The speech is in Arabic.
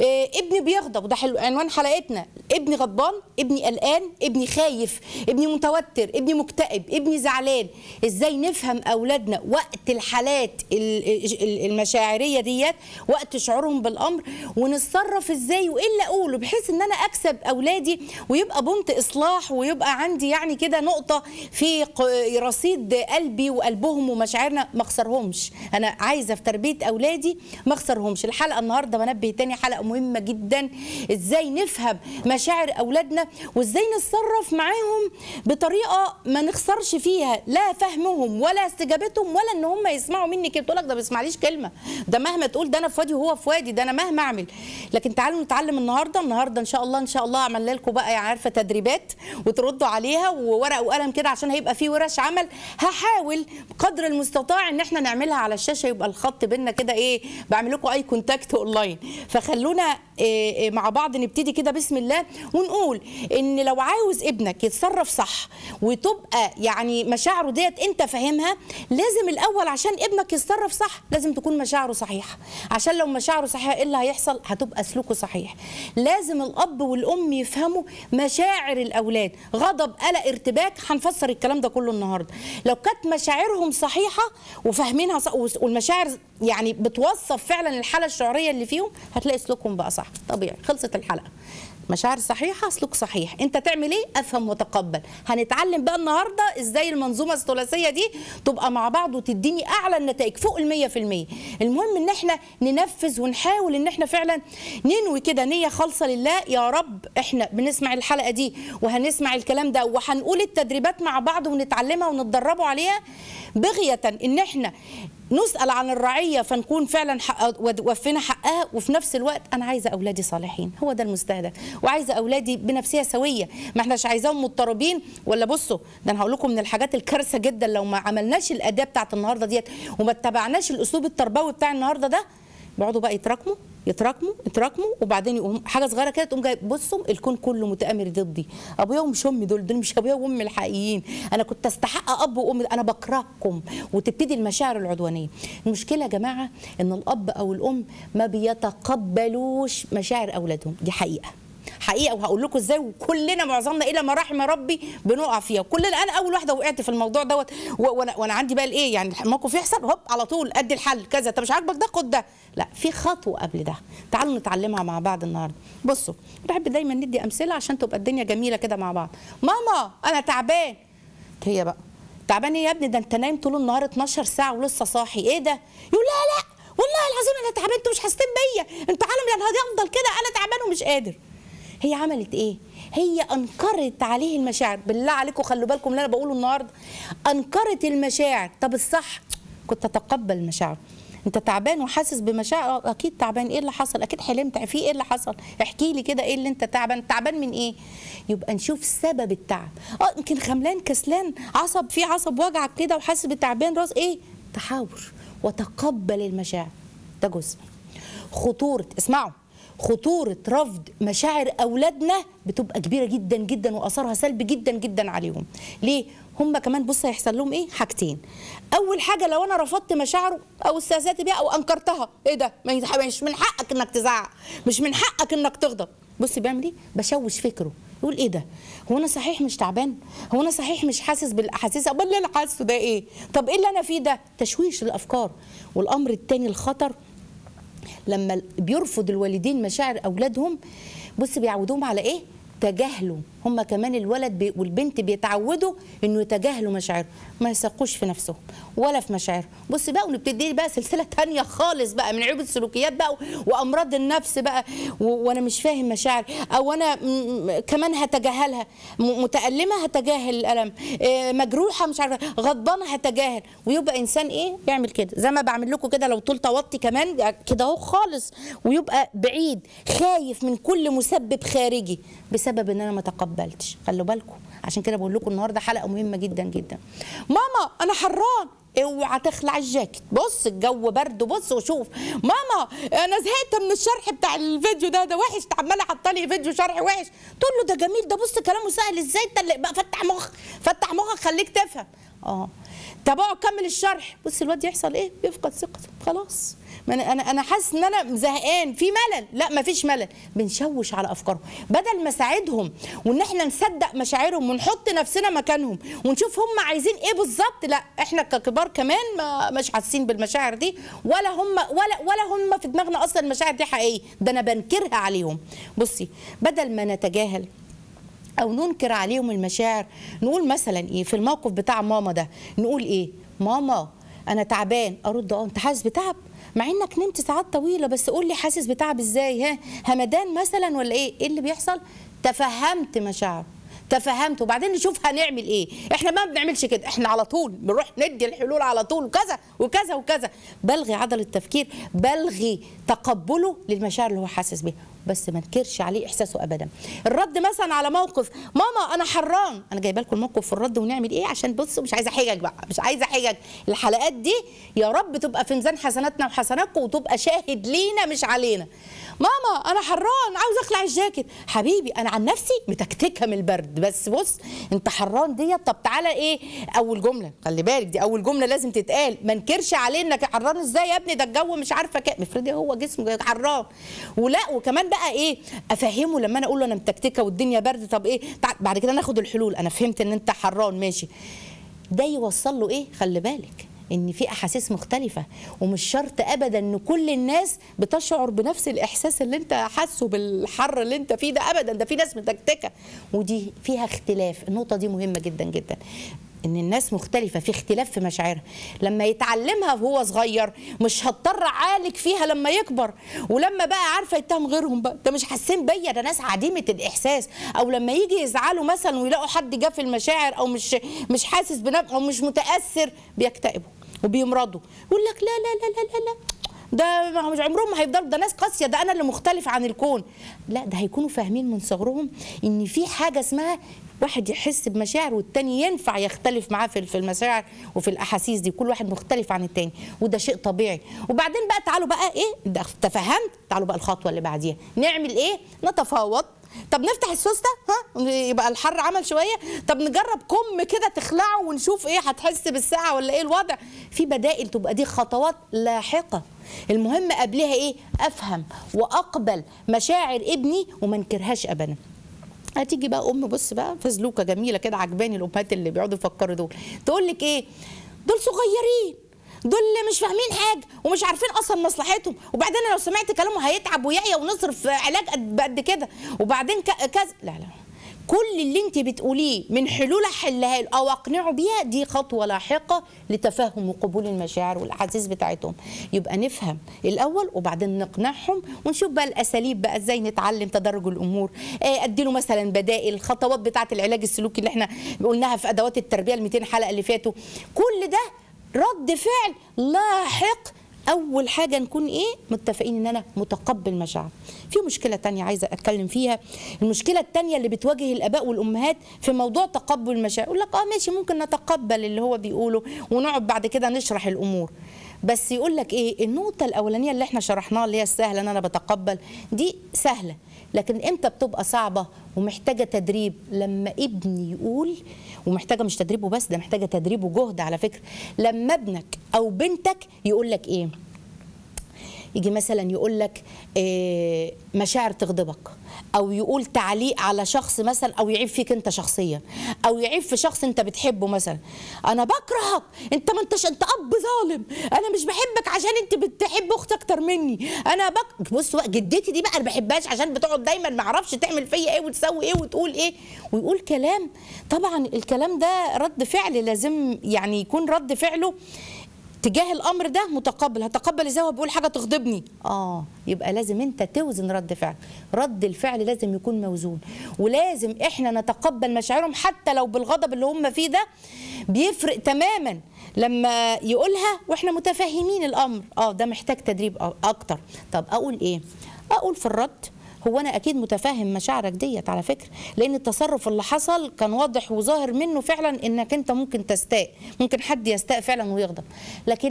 إيه ابني بيغضب وده حلو عنوان حلقتنا. ابني غضبان ابني قلقان ابني خايف ابني متوتر ابني مكتئب ابني زعلان. إزاي نفهم أولادنا وقت الحالات ال- ال- المشاعرية ديت وقت شعورهم بالأمر ونتصرف إزاي وايه اللي أقوله بحيث إن أنا أكسب أولادي ويبقى بنت إصلاح ويبقى عندي يعني كده نقطة في رصيد قلبي وقلبهم ومشاعرنا. ما أخسرهمش. أنا عايزة في تربية أولادي ما أخسرهمش. الحلقة النهارده بنبه تاني حلقة مهمة جدا. إزاي نفهم مشاعر أولادنا وإزاي نتصرف معاهم بطريقة ما نخسرش فيها لا فهمهم ولا استجابتهم ولا إن هم يسمعوا مني كده تقول لك ده ما بيسمعليش كلمة. ده مهما تقول ده أنا في وادي وهو في وادي ده أنا مهما أعمل. لكن تعالوا نتعلم النهارده. النهارده إن شاء الله إن شاء الله عملنا لكم بقى يعني عارفة تدريبات وتردوا عليها وورق وقلم كده عشان هيبقى في ورش عمل. هحاول قدر المستطاع إن إحنا نعملها على الشاشة. يبقى الخط بينا كده إيه بعمل لكم eye contact online فخلونا إيه إيه مع بعض نبتدي كده بسم الله ونقول إن لو عاوز ابنك يتصرف صح وتبقى يعني مشاعره ديت أنت فاهمها لازم الأول عشان ابنك يتصرف صح لازم تكون مشاعره صحيحه عشان لو مشاعره صحيحه إيه اللي هيحصل؟ هتبقى سلوكه صحيح. لازم الأب والأم يفهموا مشاعر الأولاد. غضب قلق ارتباك هنفسر الكلام ده كله النهارده. لو كانت مشاعرهم صحيحة وفاهمينها صح والمشاعر يعني بتوصف فعلا الحالة الشعورية اللي فيهم هتلاقي سلوكهم بقى صح. طبيعي خلصت الحلقة. مشاعر صحيحة سلوك صحيح. انت تعمل إيه؟ افهم وتقبل. هنتعلم بقى النهارده إزاي المنظومة الثلاثية دي تبقى مع بعض وتديني أعلى النتائج فوق في المية. المهم إن إحنا ننفذ ونحاول إن إحنا فعلا ننوي كده نية خالصة لله. يا رب إحنا بنسمع الحلقة دي وهنسمع الكلام ده وهنقول التدريبات مع بعض ونتعلمها ونتدربوا عليها بغية إن إحنا نسأل عن الرعية فنكون فعلا وفينا حقها وفي نفس الوقت أنا عايزة أولادي صالحين هو ده المستهدف. وعايزة أولادي بنفسية سوية. ما إحناش عايزاهم مضطربين. ولا بصوا ده أنا هقول لكم من الحاجات الكارثة جدا لو ما عملناش الأداة بتاعت النهارده ديت وما اتبعناش الأسلوب التربوي بتاع النهارده ده بيقعدوا بقى يتراكموا. يتراكموا يتراكموا وبعدين يقوم حاجة صغيرة كده تقوم جاي بصوا الكون كله متآمر ضدي. أبويا ومش امي دول دول مش أبويا وأمي الحقيقيين. أنا كنت أستحق أب وأم أنا بكرهكم. وتبتدي المشاعر العدوانية. المشكلة يا جماعة إن الأب أو الأم ما بيتقبلوش مشاعر أولادهم. دي حقيقة. حقيقة وهقول لكم إزاي. وكلنا معظمنا إلى ما رحم ربي بنقع فيها. وكلنا أنا أول واحدة وقعت في الموضوع دوت وأنا وأنا عندي بقى الإيه يعني؟ الموقف يحصل هوب على طول أدي الحل كذا. طب مش عاجبك ده؟ خد ده. لا في خطوة قبل ده. تعالوا نتعلمها مع بعض النهارده. بصوا بحب دايما ندي أمثلة عشان تبقى الدنيا جميلة كده مع بعض. ماما أنا تعبان. هي بقى تعبان إيه يا ابني؟ ده أنت نايم طول النهار 12 ساعة ولسه صاحي. إيه ده؟ يقول لا لا والله العظيم أنا تعبان أنتوا مش حاسين بيا. أنتوا عالم يعني هتفضل كده. أنا تعبان ومش قادر. هي عملت إيه؟ هي أنكرت عليه المشاعر. بالله عليكم خلوا بالكم اللي أنا بقوله النهارده. أنكرت المشاعر. طب الصح؟ كنت أتقبل المشاعر. انت تعبان وحاسس بمشاعر أكيد تعبان. إيه اللي حصل؟ أكيد حلمت. في إيه اللي حصل؟ احكي لي كده إيه اللي أنت تعبان؟ تعبان من إيه؟ يبقى نشوف سبب التعب. آه يمكن خملان كسلان عصب في عصب وجعك كده وحاسس بتعبان راس إيه؟ تحاور وتقبل المشاعر. ده جزء. خطورة اسمعوا. خطورة رفض مشاعر أولادنا بتبقى كبيرة جدا جدا وأثرها سلبي جدا جدا عليهم. ليه؟ هم كمان بص هيحصل لهم إيه؟ حاجتين. أول حاجة لو أنا رفضت مشاعره أو استهزأت بيها أو أنكرتها إيه ده؟ مش من حقك إنك تزعق. مش من حقك إنك تغضب. بص بيعمل إيه؟ بشوش فكره. يقول إيه ده؟ هو أنا صحيح مش تعبان؟ هو أنا صحيح مش حاسس بالأحاسيس؟ أمال اللي أنا حاسه ده إيه؟ طب إيه اللي أنا فيه ده؟ تشويش الأفكار. والأمر الثاني الخطر لما بيرفض الوالدين مشاعر أولادهم بص بيعودوهم على إيه؟ تجاهلوا. هم كمان الولد والبنت بيتعودوا إنه يتجاهلوا مشاعرهم ما يثقوش في نفسهم ولا في مشاعرهم بص بقى ونبتدي بقى سلسلة تانية خالص بقى من عيوب السلوكيات بقى وأمراض النفس بقى وأنا مش فاهم مشاعر. أو أنا كمان هتجاهلها. متألمة هتجاهل الألم. مجروحة مش عارفة. غضبانة هتجاهل. ويبقى إنسان إيه؟ يعمل كده. زي ما بعمل لكم كده لو طول توطي كمان كده أهو خالص. ويبقى بعيد خايف من كل مسبب خارجي بسبب إن أنا ما تقبلتش خلوا بالكم. عشان كده بقول لكم النهارده حلقة مهمة جدا جدا. ماما أنا حران. اوعى تخلع الجاكيت. بص الجو برد. بص وشوف. ماما أنا زهقت من الشرح بتاع الفيديو ده. ده وحش. عماله حاطه لي فيديو شرح وحش. تقول له ده جميل. ده بص كلامه سهل. إزاي انت بقى فتح مخ. فتح مخك خليك تفهم. آه. طب أقعد كمل الشرح. بص الواد يحصل إيه؟ بيفقد ثقته. خلاص. أنا أنا أنا حاسس إن أنا زهقان. في ملل؟ لا ما فيش ملل. بنشوش على أفكارهم. بدل ما اساعدهم وإن إحنا نصدق مشاعرهم ونحط نفسنا مكانهم ونشوف هم عايزين إيه بالظبط لا إحنا ككبار كمان ما مش حاسين بالمشاعر دي. ولا هم ولا ولا هم في دماغنا أصلا المشاعر دي حقيقية. ده أنا بنكرها عليهم. بصي بدل ما نتجاهل أو ننكر عليهم المشاعر نقول مثلا إيه في الموقف بتاع ماما ده نقول إيه؟ ماما أنا تعبان أرد آه أنت حاسس بتعب؟ مع إنك نمت ساعات طويلة بس قول لي حاسس بتعب إزاي؟ ها همدان مثلا ولا إيه؟ إيه اللي بيحصل؟ تفهمت مشاعره تفهمت. وبعدين نشوف هنعمل إيه. إحنا ما بنعملش كده. إحنا على طول بنروح ندي الحلول على طول. وكذا وكذا وكذا. بلغي عضلة التفكير. بلغي تقبله للمشاعر اللي هو حاسس بيها. بس ما نكرش عليه إحساسه ابدا. الرد مثلا على موقف ماما أنا حران. أنا جايبة لكم الموقف في الرد ونعمل إيه؟ عشان بصوا مش عايزة حجج بقى. مش عايزة حجج الحلقات دي يا رب تبقى في ميزان حسناتنا وحسناتكم وتبقى شاهد لينا مش علينا. ماما أنا حران عاوز اخلع الجاكيت. حبيبي أنا عن نفسي متكتكة من البرد. بس بص أنت حران ديت. طب تعالى إيه؟ أول جملة. خلي بالك دي أول جملة لازم تتقال. ما نكرش عليه إنك حران. إزاي يا ابني؟ ده الجو مش عارفة كام. افرضي هو جسمه حران. ولا وكمان بقى إيه؟ أفهمه لما أنا أقول له أنا متكتكة والدنيا برد طب إيه؟ بعد كده ناخد الحلول. أنا فهمت إن أنت حران. ماشي. ده يوصل له إيه؟ خلي بالك. إن في أحاسيس مختلفة ومش شرط ابدا إن كل الناس بتشعر بنفس الإحساس اللي أنت حاسه بالحر اللي أنت فيه ده ابدا ده في ناس متكتكة. ودي فيها اختلاف. النقطة دي مهمة جدا جدا. إن الناس مختلفة في اختلاف في مشاعرها. لما يتعلمها وهو صغير مش هضطر أعالج فيها لما يكبر. ولما بقى عارفة يتهم غيرهم بقى. ده مش حاسين بيا ده ناس عديمة الإحساس. أو لما يجي يزعلوا مثلا ويلاقوا حد جه في المشاعر أو مش مش حاسس بنفسه أو مش متأثر بيكتئبوا. وبيمرضوا. يقول لك لا لا لا لا لا, لا. ده ما مش عمرهم ما هيفضلوا. ده ناس قاسية. ده أنا اللي مختلف عن الكون. لا ده هيكونوا فاهمين من صغرهم إن في حاجة اسمها واحد يحس بمشاعر والتاني ينفع يختلف معاه في المشاعر وفي الأحاسيس دي. كل واحد مختلف عن التاني. وده شيء طبيعي. وبعدين بقى تعالوا بقى إيه؟ ده تفهمت. تعالوا بقى الخطوة اللي بعديها. نعمل إيه؟ نتفاوض. طب نفتح السوسته ها؟ يبقى الحر عمل شوية. طب نجرب كم كده تخلعه ونشوف إيه هتحس بالساعة ولا إيه الوضع؟ في بدائل تبقى دي خطوات لاحقة. المهم قبلها إيه؟ أفهم وأقبل مشاعر ابني وما انكرهاش ابدا. هتيجي بقى أم بص بقى فزلوكة جميلة كده عجباني الأمهات اللي بيقعدوا يفكروا دول. تقول لك إيه؟ دول صغيرين. دول مش فاهمين حاجة ومش عارفين أصلا مصلحتهم. وبعدين لو سمعت كلامه هيتعب ويعيا ونصرف علاج قد كده. وبعدين كذا. لا لا. كل اللي انت بتقوليه من حلول أحلها له أو أقنعه بيها دي خطوة لاحقة لتفهم وقبول المشاعر والأحاسيس بتاعتهم. يبقى نفهم الأول وبعدين نقنعهم ونشوف بقى الأساليب بقى إزاي نتعلم تدرج الأمور. آه، أديله مثلا بدائل الخطوات بتاعة العلاج السلوكي اللي إحنا قلناها في أدوات التربية ال 200 حلقة اللي فاتوا. كل ده رد فعل لاحق. أول حاجة نكون إيه؟ متفقين إن أنا متقبل مشاعر. في مشكلة تانية عايزة أتكلم فيها. المشكلة التانية اللي بتواجه الآباء والأمهات في موضوع تقبل المشاعر يقول لك آه ماشي ممكن نتقبل اللي هو بيقوله ونقعد بعد كده نشرح الأمور. بس يقول لك إيه؟ النقطة الأولانية اللي إحنا شرحناها اللي هي السهلة إن أنا بتقبل دي سهلة. لكن إمتى بتبقى صعبة؟ ومحتاجة تدريب. لما ابني يقول ومحتاجة مش تدريبه بس ده محتاجة تدريب وجهد على فكرة. لما ابنك أو بنتك يقول لك إيه؟ يجي مثلا يقول لك إيه مشاعر تغضبك أو يقول تعليق على شخص مثلا أو يعيب فيك أنت شخصيا أو يعيب في شخص أنت بتحبه مثلا. أنا بكرهك أنت ما أنتش أنت أب ظالم. أنا مش بحبك عشان أنت بتحب أختي أكتر مني. أنا بك بص بقى جدتي دي بقى أنا ما بحبهاش عشان بتقعد دايما ما أعرفش تعمل فيا إيه وتسوي إيه وتقول إيه. ويقول كلام طبعا الكلام ده رد فعل لازم يعني يكون رد فعله تجاه الأمر ده متقبل. هتقبل إزاي هو بيقول حاجة تغضبني؟ آه يبقى لازم أنت توزن رد فعل. رد الفعل لازم يكون موزون. ولازم إحنا نتقبل مشاعرهم حتى لو بالغضب اللي هم فيه ده بيفرق تماما. لما يقولها وإحنا متفاهمين الأمر. آه ده محتاج تدريب أكتر. طب أقول إيه؟ أقول في الرد هو أنا أكيد متفاهم مشاعرك ديت على فكرة لأن التصرف اللي حصل كان واضح وظاهر منه فعلا إنك أنت ممكن تستاء ممكن حد يستاء فعلا ويغضب. لكن